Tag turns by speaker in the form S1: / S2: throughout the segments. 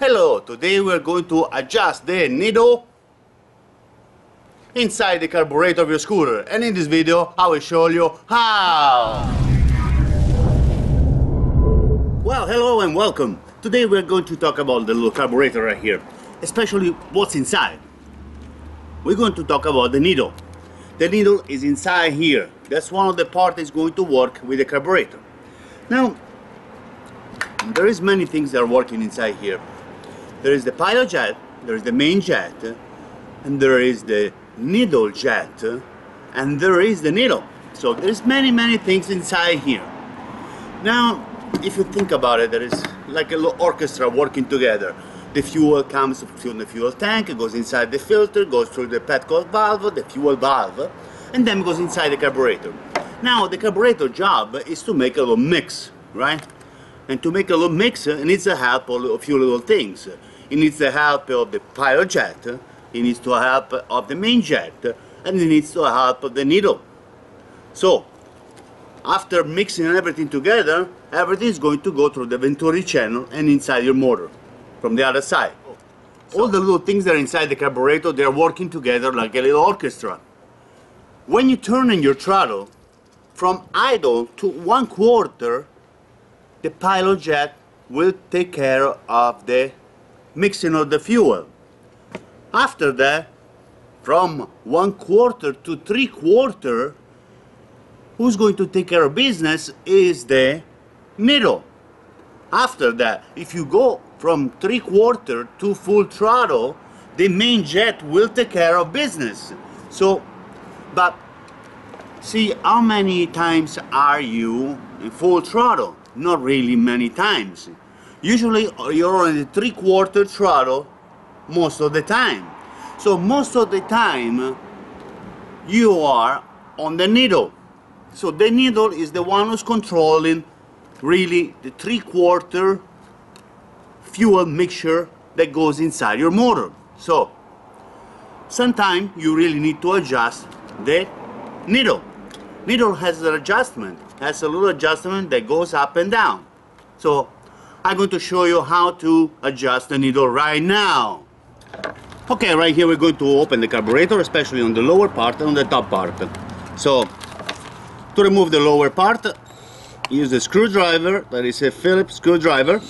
S1: Hello, today we're going to adjust the needle inside the carburetor of your scooter and in this video I will show you how. Well, hello and welcome. Today we're going to talk about the little carburetor right here, especially what's inside. We're going to talk about the needle. The needle is inside here. That's one of the parts that's going to work with the carburetor. Now, there is many things that are working inside here. There is the pilot jet, there is the main jet, and there is the needle jet, and there is the needle. So there's many, many things inside here. Now, if you think about it, there is like a little orchestra working together. The fuel comes from the fuel tank, it goes inside the filter, goes through the petcock valve, the fuel valve, and then goes inside the carburetor. Now, the carburetor job is to make a little mix, right? And to make a little mix, it needs the help of a few little things. It needs the help of the pilot jet, it needs the help of the main jet, and it needs the help of the needle. So, after mixing everything together, everything is going to go through the Venturi channel and inside your motor from the other side. All the little things that are inside the carburetor, they're working together like a little orchestra. When you turn in your throttle from idle to one quarter, the pilot jet will take care of the mixing of the fuel. After that, from one quarter to three quarter, who's going to take care of business is the needle. After that, if you go from three quarter to full throttle, the main jet will take care of business. So, but see, how many times are you in full throttle? Not really many times. Usually uh, you're on the three quarter throttle most of the time. So most of the time you are on the needle. So the needle is the one who's controlling really the three quarter fuel mixture that goes inside your motor. So sometimes you really need to adjust the needle. Needle has an adjustment, has a little adjustment that goes up and down. So I'm going to show you how to adjust the needle right now. Okay, right here we're going to open the carburetor, especially on the lower part and on the top part. So, to remove the lower part, use the screwdriver, that is a Phillips screwdriver.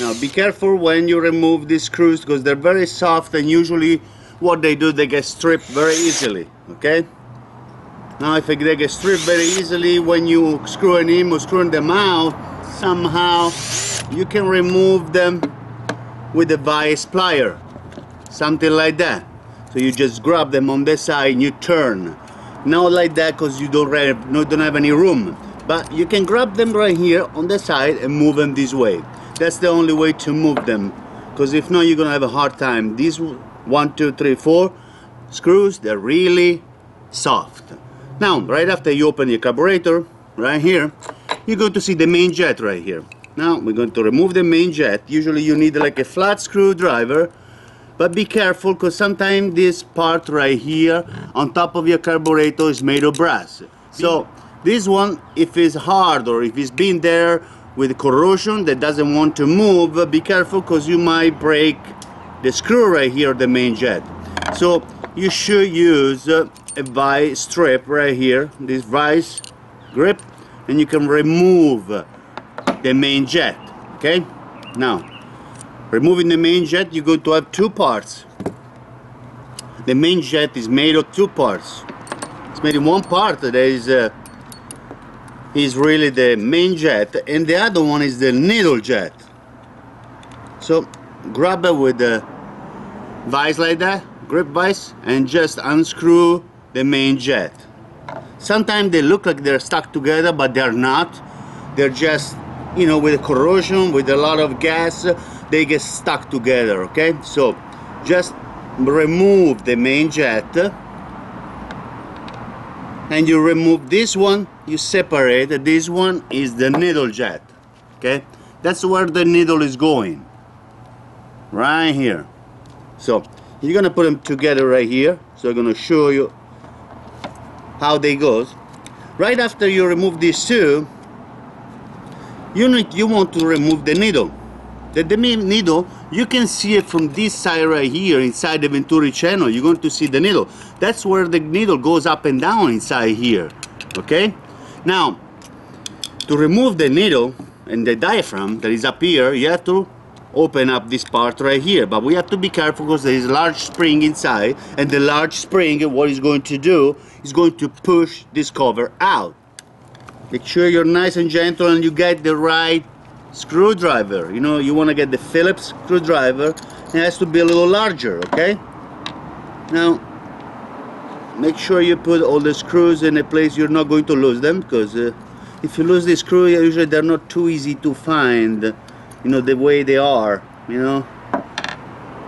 S1: Now be careful when you remove these screws because they're very soft and usually what they do, they get stripped very easily, okay? Now if they get stripped very easily when you screw in or screw them out, somehow you can remove them with a vice plier something like that. So you just grab them on the side and you turn. Not like that because you don't have, no, don't have any room. But you can grab them right here on the side and move them this way. That's the only way to move them because if not you're gonna have a hard time. These one two three four screws they're really soft. Now right after you open your carburetor right here you're going to see the main jet right here. Now we're going to remove the main jet. Usually you need like a flat screwdriver but be careful because sometimes this part right here on top of your carburetor is made of brass. So this one if it's hard or if it's been there with corrosion that doesn't want to move be careful because you might break the screw right here the main jet. So you should use uh, a vice grip right here this vice grip and you can remove the main jet okay? Now removing the main jet you're going to have two parts. The main jet is made of two parts. It's made in one part that is uh, is really the main jet and the other one is the needle jet. So grab it with the vice like that grip vice and just unscrew the main jet sometimes they look like they're stuck together but they're not. They're just you know with corrosion with a lot of gas they get stuck together okay? So just remove the main jet. And you remove this one you separate. This one is the needle jet okay? That's where the needle is going. Right here. So you're gonna put them together right here. So I'm gonna show you how they goes right after you remove these two you need you want to remove the needle that the needle, you can see it from this side right here inside the Venturi channel. You're going to see the needle. That's where the needle goes up and down inside here, okay? Now, to remove the needle and the diaphragm that is up here, you have to open up this part right here. But we have to be careful because there is a large spring inside and the large spring what is going to do is going to push this cover out. Make sure you're nice and gentle and you get the right screwdriver. You know you want to get the Phillips screwdriver. It has to be a little larger okay? Now make sure you put all the screws in a place you're not going to lose them because uh, if you lose the screw usually they're not too easy to find you know the way they are you know?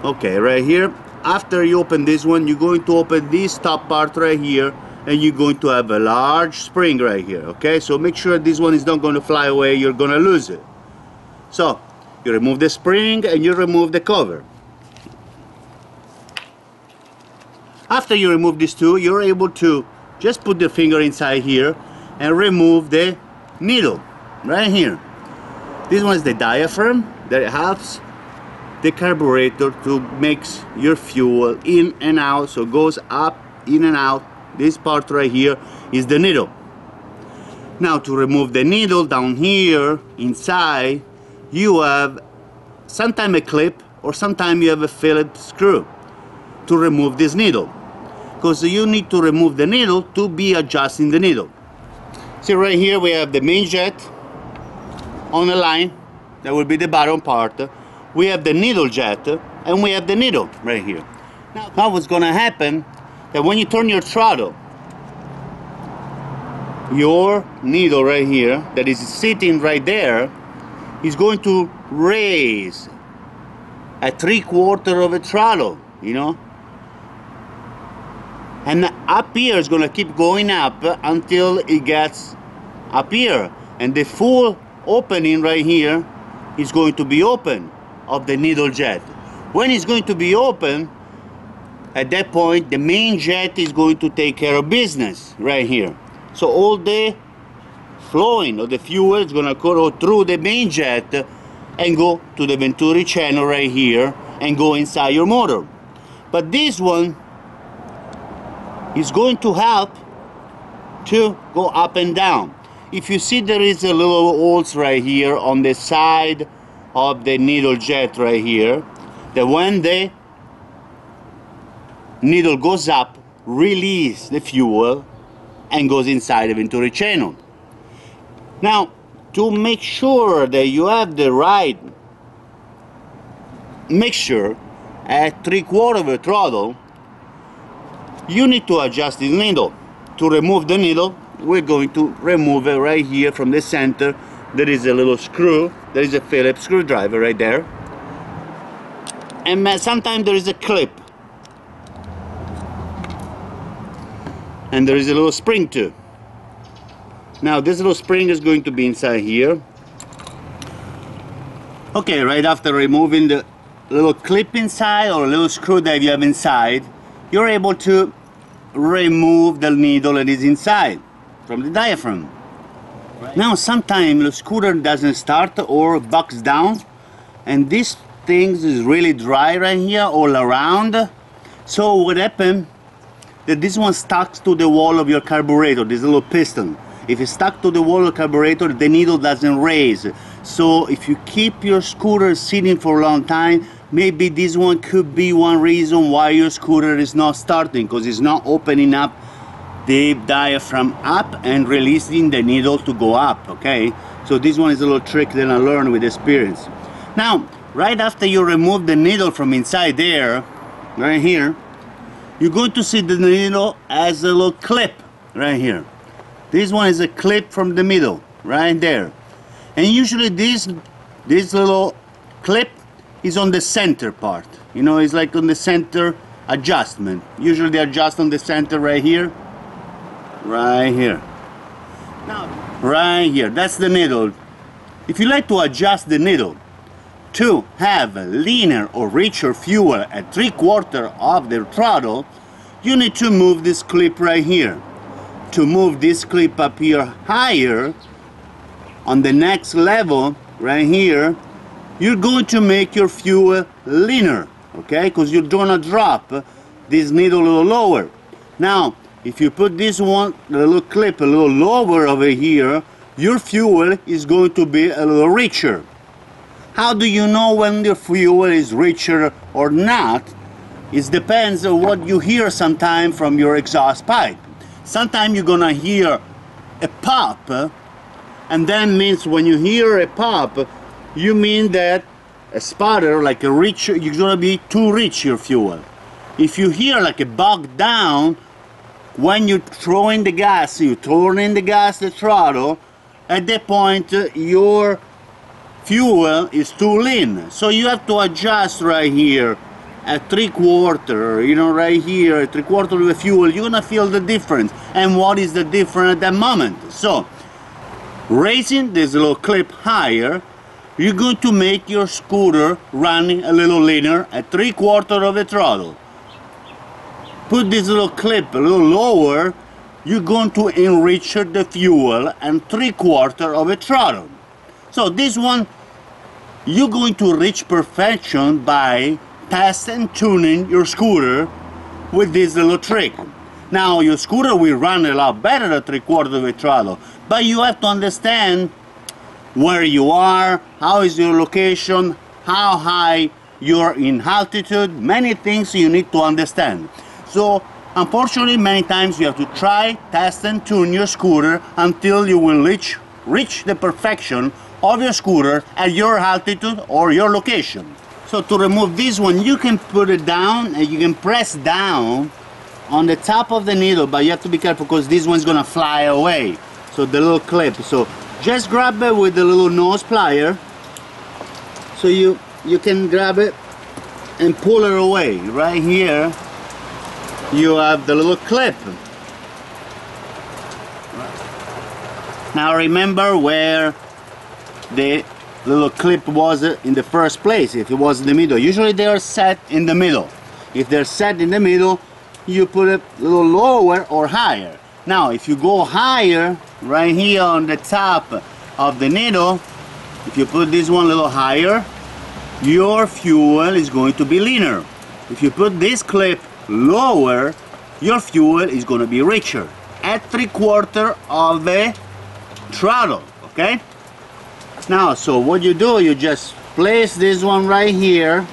S1: Okay right here. After you open this one you're going to open this top part right here and you're going to have a large spring right here okay? So make sure this one is not going to fly away. You're gonna lose it. So you remove the spring and you remove the cover. After you remove these two you're able to just put the finger inside here and remove the needle right here this one is the diaphragm that helps the carburetor to mix your fuel in and out so it goes up in and out. This part right here is the needle. Now to remove the needle down here inside you have sometime a clip or sometime you have a Phillips screw to remove this needle because you need to remove the needle to be adjusting the needle. See right here we have the main jet on the line. That will be the bottom part. We have the needle jet and we have the needle right here. Now what's gonna happen that when you turn your throttle your needle right here that is sitting right there is going to raise a three quarter of a throttle you know? And up here is going to keep going up until it gets up here. And the full opening right here is going to be open of the needle jet. When it's going to be open, at that point the main jet is going to take care of business right here. So all the flowing of the fuel is going to go through the main jet and go to the Venturi channel right here and go inside your motor. But this one is going to help to go up and down if you see there is a little holes right here on the side of the needle jet right here that when the needle goes up release the fuel and goes inside the Venturi channel now to make sure that you have the right mixture at three quarter of a throttle you need to adjust the needle to remove the needle we're going to remove it right here from the center. There is a little screw. There is a Phillips screwdriver right there. And uh, sometimes there is a clip. And there is a little spring too. Now this little spring is going to be inside here. Okay right after removing the little clip inside or little screw that you have inside you're able to remove the needle that is inside from the diaphragm. Right. Now sometimes the scooter doesn't start or bucks down and this thing is really dry right here all around. So what happened that this one stuck to the wall of your carburetor, this little piston. If it's stuck to the wall of the carburetor, the needle doesn't raise. So if you keep your scooter sitting for a long time, maybe this one could be one reason why your scooter is not starting because it's not opening up the diaphragm up and releasing the needle to go up okay? So this one is a little trick that I learned with experience. Now right after you remove the needle from inside there right here you're going to see the needle as a little clip right here. This one is a clip from the middle right there. And usually this this little clip is on the center part. You know it's like on the center adjustment. Usually they adjust on the center right here right here. Now. Right here. That's the needle. If you like to adjust the needle to have a leaner or richer fuel at three quarter of the throttle you need to move this clip right here. To move this clip up here higher on the next level right here you're going to make your fuel leaner, okay? Because you're gonna drop this needle a little lower. Now, if you put this one, little clip a little lower over here, your fuel is going to be a little richer. How do you know when your fuel is richer or not? It depends on what you hear sometime from your exhaust pipe. Sometimes you're gonna hear a pop, and then means when you hear a pop, you mean that a spotter, like a rich, you're gonna be too rich your fuel. If you hear like a bog down, when you throw in the gas, you turn in the gas, the throttle, at that point uh, your fuel is too lean. So you have to adjust right here at three quarter, you know, right here, three quarter of the fuel, you're gonna feel the difference. And what is the difference at that moment? So, raising this little clip higher, you're going to make your scooter running a little leaner at three quarter of the throttle. Put this little clip a little lower, you're going to enrich the fuel and three quarter of a throttle. So this one, you're going to reach perfection by test and tuning your scooter with this little trick. Now your scooter will run a lot better at three quarter of a throttle, but you have to understand where you are, how is your location, how high you're in altitude, many things you need to understand. So unfortunately many times you have to try, test and tune your scooter until you will reach, reach the perfection of your scooter at your altitude or your location. So to remove this one you can put it down and you can press down on the top of the needle but you have to be careful because this one's gonna fly away. So the little clip. So just grab it with the little nose plier. So you you can grab it and pull it away right here you have the little clip. Now remember where the little clip was in the first place. If it was in the middle usually they are set in the middle. If they're set in the middle you put it a little lower or higher. Now if you go higher right here on the top of the needle if you put this one a little higher your fuel is going to be leaner. If you put this clip lower your fuel is going to be richer. At three quarter of the throttle okay? Now so what you do you just place this one right here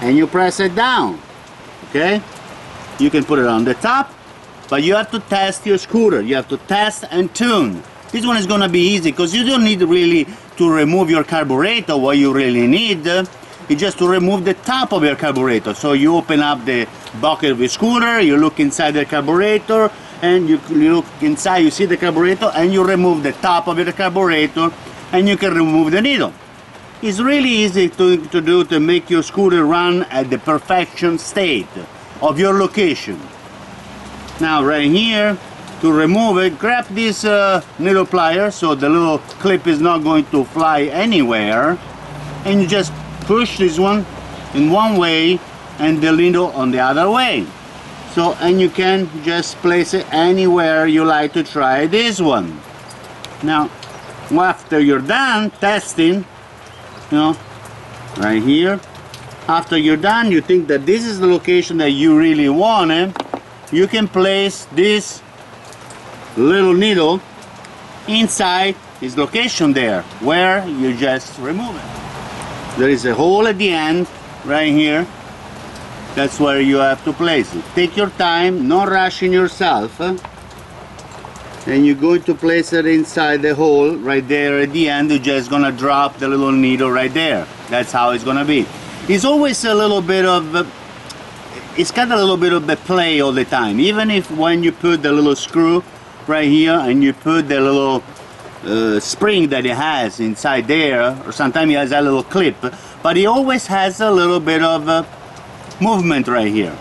S1: and you press it down okay? You can put it on the top but you have to test your scooter. You have to test and tune. This one is gonna be easy because you don't need really to remove your carburetor what you really need uh, is just to remove the top of your carburetor. So you open up the bucket your scooter you look inside the carburetor and you, you look inside you see the carburetor and you remove the top of the carburetor and you can remove the needle. It's really easy to, to do to make your scooter run at the perfection state of your location. Now right here to remove it grab this uh, needle plier so the little clip is not going to fly anywhere and you just push this one in one way and the needle on the other way. So and you can just place it anywhere you like to try this one. Now after you're done testing you know right here after you're done you think that this is the location that you really want it you can place this little needle inside its location there where you just remove it. There is a hole at the end right here that's where you have to place it. Take your time not rushing yourself. And you're going to place it inside the hole right there at the end. You're just gonna drop the little needle right there. That's how it's gonna be. It's always a little bit of it's got a little bit of the play all the time. Even if when you put the little screw right here and you put the little uh, spring that it has inside there or sometimes it has a little clip but it always has a little bit of uh, movement right here.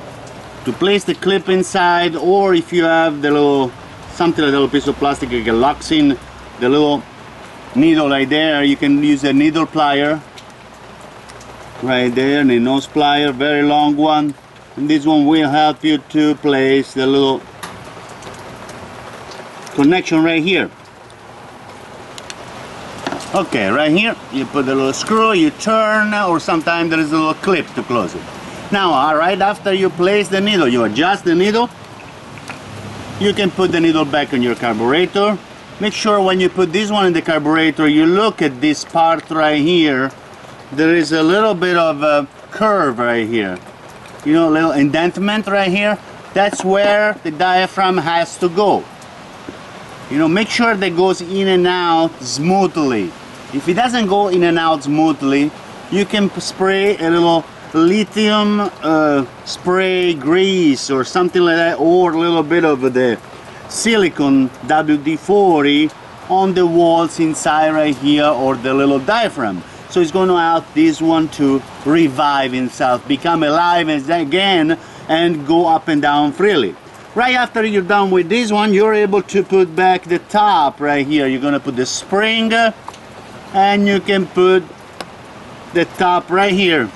S1: To place the clip inside or if you have the little something a little piece of plastic that locks in the little needle right there you can use a needle plier right there and a nose plier very long one. And this one will help you to place the little connection right here. Okay, right here, you put the little screw, you turn, or sometimes there is a little clip to close it. Now, uh, right after you place the needle, you adjust the needle, you can put the needle back on your carburetor. Make sure when you put this one in the carburetor, you look at this part right here. There is a little bit of a curve right here. You know, a little indentment right here. That's where the diaphragm has to go. You know, make sure that goes in and out smoothly. If it doesn't go in and out smoothly, you can spray a little lithium uh, spray grease or something like that or a little bit of the silicone WD-40 on the walls inside right here or the little diaphragm. So it's going to help this one to revive itself become alive again and go up and down freely. Right after you're done with this one you're able to put back the top right here. You're going to put the spring and you can put the top right here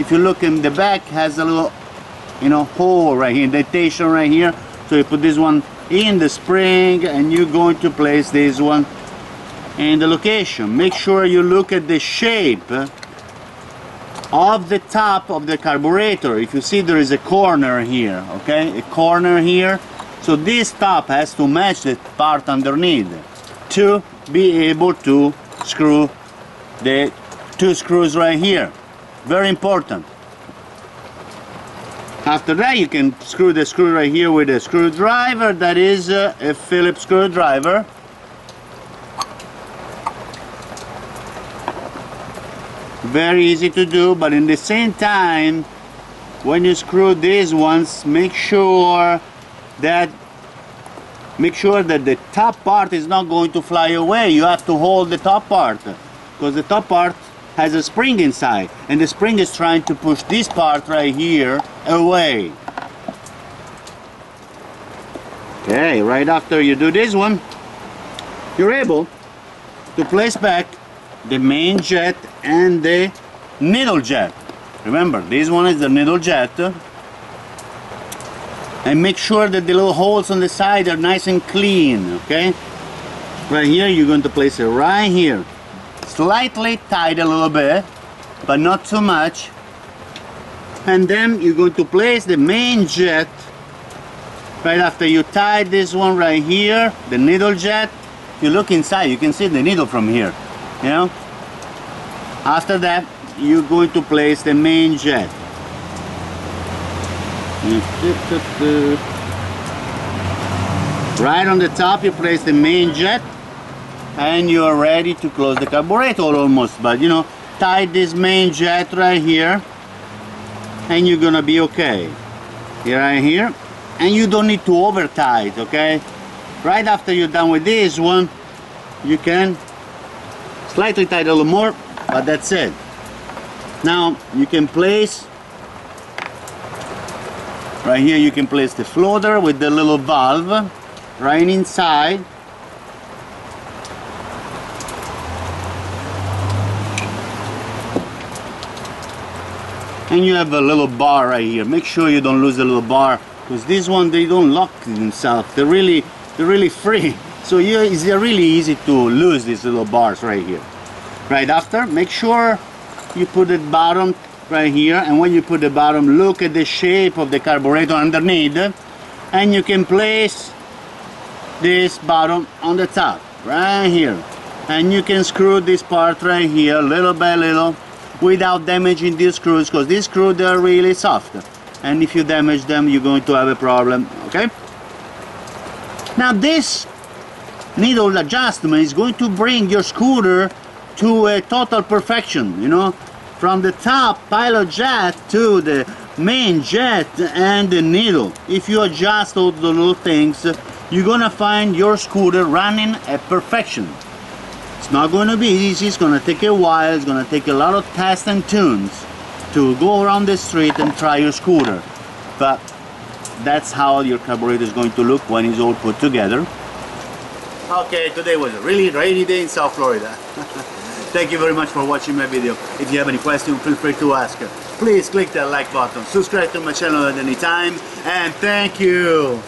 S1: if you look in the back has a little you know hole right here indentation right here. So you put this one in the spring and you're going to place this one in the location. Make sure you look at the shape of the top of the carburetor. If you see there is a corner here okay? A corner here. So this top has to match the part underneath to be able to screw the two screws right here very important. After that you can screw the screw right here with a screwdriver that is uh, a Phillips screwdriver. Very easy to do but in the same time when you screw these ones make sure that make sure that the top part is not going to fly away. You have to hold the top part because the top part has a spring inside and the spring is trying to push this part right here away. Okay right after you do this one you're able to place back the main jet and the needle jet. Remember this one is the needle jet. And make sure that the little holes on the side are nice and clean okay? Right here you're going to place it right here slightly tight a little bit but not too much. And then you're going to place the main jet right after you tie this one right here the needle jet. If you look inside you can see the needle from here you know? After that you're going to place the main jet. Right on the top you place the main jet and you're ready to close the carburetor almost but you know tie this main jet right here and you're gonna be okay. Here right here and you don't need to over tie it okay? Right after you're done with this one you can slightly tie it a little more but that's it. Now you can place right here you can place the floater with the little valve right inside and you have a little bar right here. Make sure you don't lose the little bar because this one they don't lock themselves. They're really they're really free. So yeah it's really easy to lose these little bars right here. Right after make sure you put the bottom right here. And when you put the bottom look at the shape of the carburetor underneath. And you can place this bottom on the top right here. And you can screw this part right here little by little without damaging these screws because these screws they're really soft. And if you damage them you're going to have a problem okay? Now this needle adjustment is going to bring your scooter to a total perfection you know? From the top pilot jet to the main jet and the needle. If you adjust all the little things you're gonna find your scooter running at perfection it's not going to be easy, it's going to take a while, it's going to take a lot of tests and tunes to go around the street and try your scooter. But that's how your carburetor is going to look when it's all put together. Okay, today was a really rainy day in South Florida. Thank you very much for watching my video. If you have any questions, feel free to ask. Please click that like button, subscribe to my channel at any time, and thank you.